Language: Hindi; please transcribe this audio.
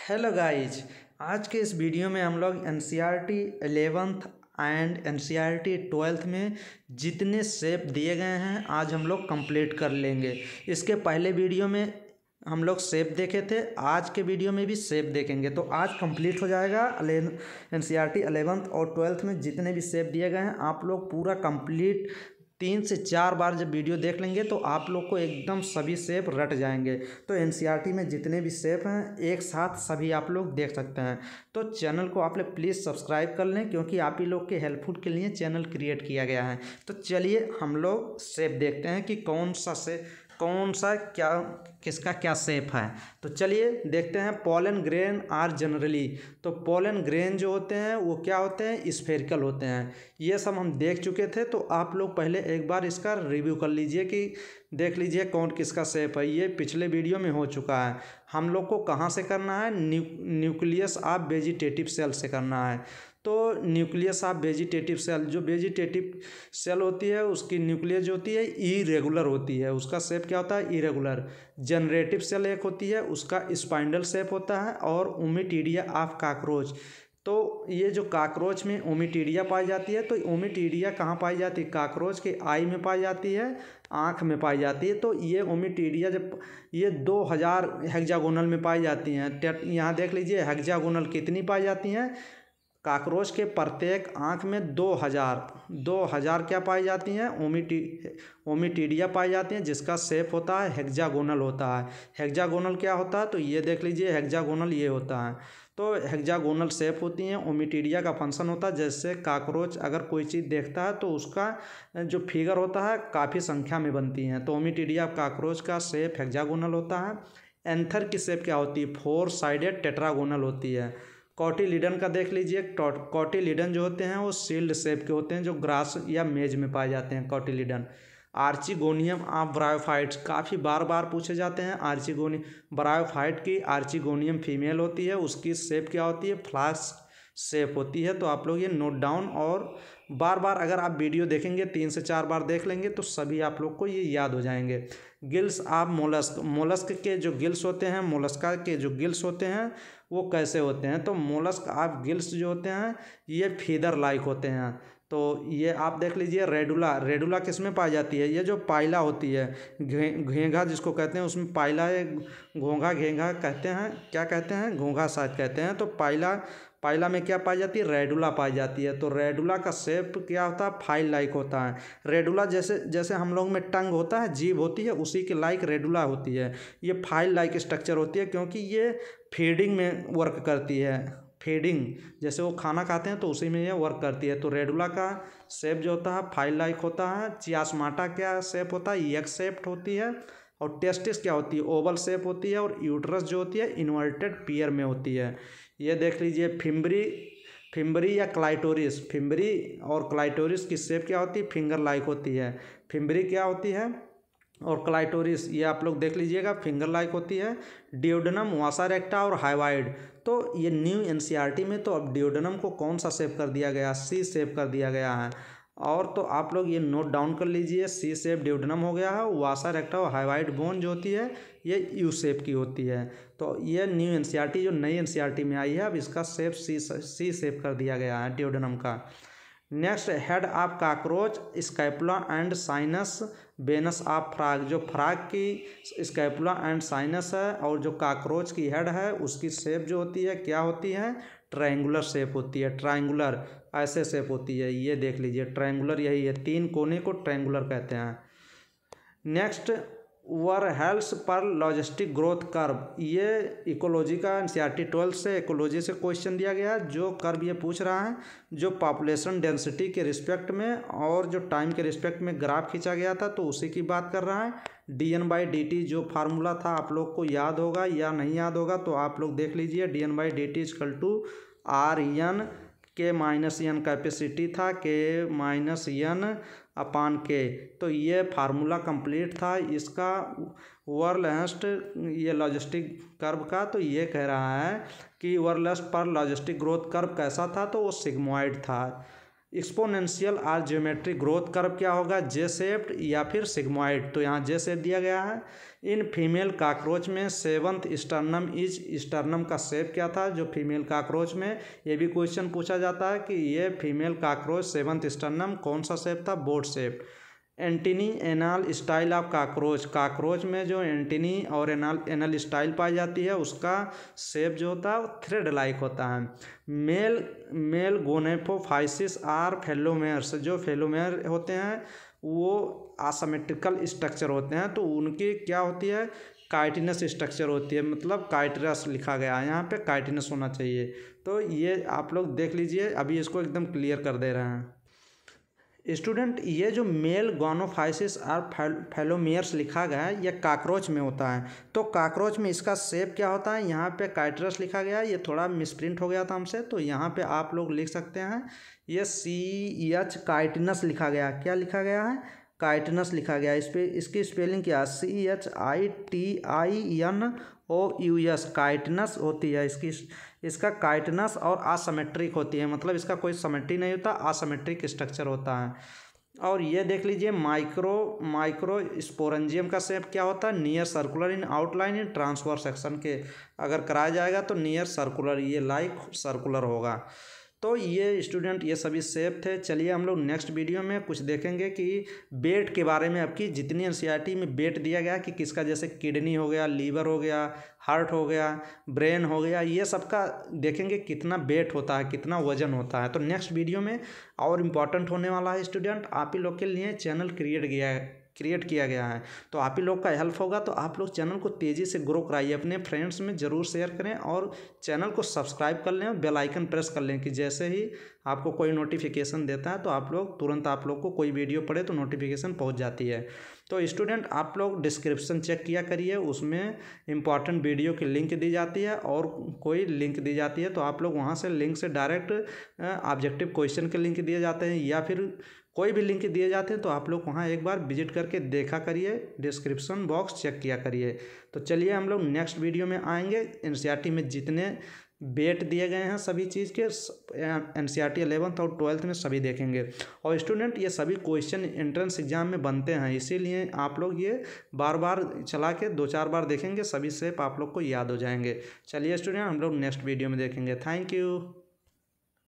हेलो गाइज़ आज के इस वीडियो में हम लोग N C R T eleventh and N C R T twelfth में जितने सेप दिए गए हैं, आज हम लोग कंप्लीट कर लेंगे। इसके पहले वीडियो में हम लोग सेप देखे थे, आज के वीडियो में भी सेप देखेंगे। तो आज कंप्लीट हो जाएगा N C R T eleventh और ट्वेल्थ में जितने भी सेप दिए गए हैं, आप लोग पूरा कंप्लीट तीन से चार बार जब वीडियो देख लेंगे तो आप लोग को एकदम सभी सेप रट जाएँगे। तो एन में जितने भी सेप हैं, एक साथ सभी आप लोग देख सकते हैं। तो चैनल को आप लोग प्लीज़ सब्सक्राइब कर लें, क्योंकि आप ही लोग के हेल्पफुल के लिए चैनल क्रिएट किया गया है। तो चलिए हम लोग सेप देखते हैं कि कौन सा से कौन सा क्या, किसका क्या सेप है? तो चलिए देखते हैं पोलन ग्रेन आर जनरली तो पोलन ग्रेन जो होते हैं, वो क्या होते हैं? स्फेरिकल होते हैं। ये सब हम देख चुके थे तो आप लोग पहले एक बार इसका रिव्यू कर लीजिए कि देख लीजिए कौन किसका सेप है, ये पिछले वीडियो में हो चुका है। हम लोग को कहाँ से करना है? New, nucleus of vegetative cell से करना है। तो न्यूक्लियस ऑफ़ वेजिटेटिव सेल, जो वेजिटेटिव सेल होती है, उसकी न्यूक्लियस जो होती है, इरेगुलर होती है। उसका शेप क्या होता है? इरेगुलर। जनरेटिव सेल एक होती है, उसका स्पाइंडल शेप होता है और ओमिटीडिया ऑफ़ काकरोच। तो ये जो काकरोच में ओमिटीरिया पाई जाती है तो ओमिटीरिया कहाँ पाई जाती है? काकरोच के आई में पाई जाती है, आँख में पाई जाती है। तो ये ओमिटीरिया जब, ये दो हज़ार हेक्जागोनल में पाई जाती हैं। यहाँ देख लीजिए हेक्जागोनल कितनी पाई जाती हैं? काकरोच के प्रत्येक आँख में दो हज़ार दो हज़ार क्या पाई जाती हैं? ओमिटी, ओमिटीडिया पाई जाती हैं, जिसका शेप होता है हेक्जागोनल होता है। हेक्जागोनल क्या होता है? तो ये देख लीजिए हेक्जागोनल ये होता है। तो हेक्जागोनल शेप होती हैं, ओमिटीडिया का फ़ंक्शन होता है जैसे काकरोच अगर कोई चीज़ देखता है तो उसका जो फिगर होता है, काफ़ी संख्या में बनती हैं। तो ओमिटीडिया काकरोच का शेप हेक्जागोनल होता है। एंथर की शेप क्या होती है? फोर साइडेड टेट्रागोनल होती है। कॉटिलीडन का देख लीजिए। कॉटिलीडन जो होते हैं, वो सील्ड शेप के होते हैं, जो ग्रास या मेज में पाए जाते हैं कॉटिलीडन। आर्चिगोनियम ऑफ़ ब्रायोफाइट्स काफ़ी बार बार पूछे जाते हैं। आर्चिगोनी, ब्रायोफाइट की आर्चिगोनियम फीमेल होती है, उसकी शेप क्या होती है? फ्लास्क शेप होती है। तो आप लोग ये नोट डाउन और बार बार अगर आप वीडियो देखेंगे, तीन से चार बार देख लेंगे तो सभी आप लोग को ये याद हो जाएँगे। गिल्स ऑफ़ मोलस्क मोलस्क के जो गिल्स होते हैं, मोलस्का के जो गिल्स होते हैं वो कैसे होते हैं? तो मोलस्क आप गिल्स जो होते हैं, ये फीदर लाइक होते हैं। तो ये आप देख लीजिए, रेडुला रेडुला किसमें पाई जाती है? ये जो पाइला होती है, घे, घेंघा जिसको कहते हैं, उसमें पाइला घोंघा, घेंघा कहते हैं, क्या कहते हैं? घोंघा शायद कहते हैं। तो पाइला पाइला में क्या पाई जाती है? रेडुला पाई जाती है। तो रेडुला का शेप क्या होता है? फ़ाइल लाइक होता है। रेडुला जैसे जैसे हम लोग में टंग होता है जीव होती है, उसी के लाइक रेडुला होती है। ये फ़ाइल लाइक स्ट्रक्चर होती है, क्योंकि ये फीडिंग में वर्क करती है। फीडिंग, जैसे वो खाना खाते हैं तो उसी में ये वर्क करती है। तो रेडुला का शेप जो होता है फ़ाइल लाइक होता है चियासमाटा क्या शेप होता है एक शेप्ड होती है और टेस्टिस क्या होती है ओवल शेप होती है और यूट्रस जो होती है इन्वर्टेड पियर में होती है। ये देख लीजिए, फिम्बरी फिम्बरी या क्लाइटोरिस फिम्बरी और क्लाइटोरिस की शेप क्या होती है फिंगर लाइक होती है। फिम्बरी क्या होती है? और क्लाइटोरिस, ये आप लोग देख लीजिएगा फिंगर लाइक होती है, डिओडनम, वासा वासारेक्टा और हाइवाइड। तो ये न्यू एनसीईआरटी में तो अब डिओडनम को कौन सा सेव कर दिया गया? सी सेव कर दिया गया है। और तो आप लोग ये नोट डाउन कर लीजिए, सी सेप ड्यूडनम हो गया है, वासा रेक्टा हाइवाइड बोन जो होती है, ये यू सेप की होती है। तो ये न्यू एन जो नई एन में आई है, अब इसका सेप सी सी सेप कर दिया गया है ड्यूडनम का। Next head of cockroach scapula and sinus venosus of frog जो फ्राग की स्कैपुला एंड साइनस है, और जो काकरोच की हेड है, उसकी शेप जो होती है, क्या होती है? ट्रायंगुलर शेप होती है ट्रायंगुलर ऐसे शेप होती है, ये देख लीजिए ट्रायंगुलर यही है, तीन कोने को ट्रायंगुलर कहते हैं। नेक्स्ट वर हेल्स पर लॉजिस्टिक ग्रोथ कर्व ये इकोलॉजी का N C R T twelfth से इकोलॉजी से क्वेश्चन दिया गया है जो कर्व ये पूछ रहा है, जो पॉपुलेशन डेंसिटी के रिस्पेक्ट में और जो टाइम के रिस्पेक्ट में ग्राफ खींचा गया था तो उसी की बात कर रहा है। D N by D T जो फार्मूला था, आप लोग को याद होगा या नहीं याद होगा तो आप लोग देख लीजिए। D N by D T is equal to R N K minus N capacity था के माइनस एन अपान के। तो ये फार्मूला कंप्लीट था। इसका वर्लहस्ट ये लॉजिस्टिक कर्व का तो ये कह रहा है कि वर्लस्ट पर लॉजिस्टिक ग्रोथ कर्व कैसा था तो वो सिग्मोइड था। Exponential or geometric growth curve क्या होगा? जे सेप्ड या फिर सिग्मोइड। तो यहाँ जे सेप दिया गया है। इन फीमेल काकरोच में सेवंथ स्टर्नम इज़ स्टर्नम का सेप क्या था? जो फीमेल काकरोच में, ये भी क्वेश्चन पूछा जाता है कि ये फीमेल काकरोच सेवंथ स्टर्नम कौन सा सेप था? Board shape antennae anal style of cockroach. Cockroach में जो एंटीनी और एनाल, एनल स्टाइल पाई जाती है, उसका शेप जो होता है वो थ्रेड लाइक होता है। Male male gonapophysis or phallomeres, जो फेलोमेयर होते हैं, वो आसमेट्रिकल स्ट्रक्चर होते हैं तो उनकी क्या होती है? काइटिनस स्ट्रक्चर होती है मतलब काइटरस लिखा गया है, यहाँ पे काइटिनस होना चाहिए। तो ये आप लोग देख लीजिए, अभी इसको एकदम क्लियर कर दे रहे हैं। स्टूडेंट, ये जो मेल गोनोफाइसिस और फेलोमियर्स लिखा गया है, ये काकरोच में होता है। तो काकरोच में इसका सेप क्या होता है? यहाँ पे काइट्रस लिखा गया है, ये थोड़ा मिसप्रिंट हो गया था हमसे तो यहाँ पे आप लोग लिख सकते हैं। ये सी एच काइटिनस लिखा गया क्या लिखा गया है? काइटनस लिखा गया है। इस पर इसकी स्पेलिंग क्या C H I T I N O U S chitinous होती है। इसकी, इसका काइटनस और आसमेट्रिक होती है। मतलब इसका कोई समेट्री नहीं होता आसमेट्रिक स्ट्रक्चर होता है। और ये देख लीजिए माइक्रो माइक्रो स्पोरेंजियम का शेप क्या होता है? Near circular in outline in transfer section के। अगर कराया जाएगा तो नियर सर्कुलर ये लाइक सर्कुलर होगा। तो ये स्टूडेंट ये सभी सेफ़ थे। चलिए हम लोग नेक्स्ट वीडियो में कुछ देखेंगे कि बेट के बारे में आपकी जितनी एन में बेट दिया गया कि किसका जैसे किडनी हो गया लीवर हो गया हार्ट हो गया ब्रेन हो गया, ये सब का देखेंगे कितना बेट होता है, कितना वज़न होता है। तो नेक्स्ट वीडियो में और इंपॉर्टेंट होने वाला है स्टूडेंट आप ही लोग के लिए चैनल क्रिएट किया है। क्रिएट किया गया है। तो आप ही लोग का हेल्प होगा तो आप लोग चैनल को तेज़ी से ग्रो कराइए। अपने फ्रेंड्स में ज़रूर शेयर करें और चैनल को सब्सक्राइब कर लें और बेल आइकन प्रेस कर लें कि जैसे ही आपको कोई नोटिफिकेशन देता है तो आप लोग, तुरंत आप लोग को कोई वीडियो पड़े तो नोटिफिकेशन पहुँच जाती है। तो स्टूडेंट आप लोग डिस्क्रिप्शन चेक किया करिए, उसमें इंपॉर्टेंट वीडियो की लिंक दी जाती है और कोई लिंक दी जाती है तो आप लोग वहाँ से लिंक से डायरेक्ट ऑब्जेक्टिव क्वेश्चन के लिंक दिए जाते हैं या फिर कोई भी लिंक दिए जाते हैं तो आप लोग वहाँ एक बार विज़िट करके देखा करिए डिस्क्रिप्शन बॉक्स चेक किया करिए। तो चलिए हम लोग नेक्स्ट वीडियो में आएँगे। एन में जितने बेट दिए गए हैं सभी चीज़ के N C R T eleventh और ट्वेल्थ में सभी देखेंगे। और स्टूडेंट ये सभी क्वेश्चन एंट्रेंस एग्ज़ाम में बनते हैं, इसीलिए आप लोग ये बार बार चला के दो चार बार देखेंगे, सभी सेप आप लोग को याद हो जाएँगे। चलिए स्टूडेंट हम लोग नेक्स्ट वीडियो में देखेंगे। Thank you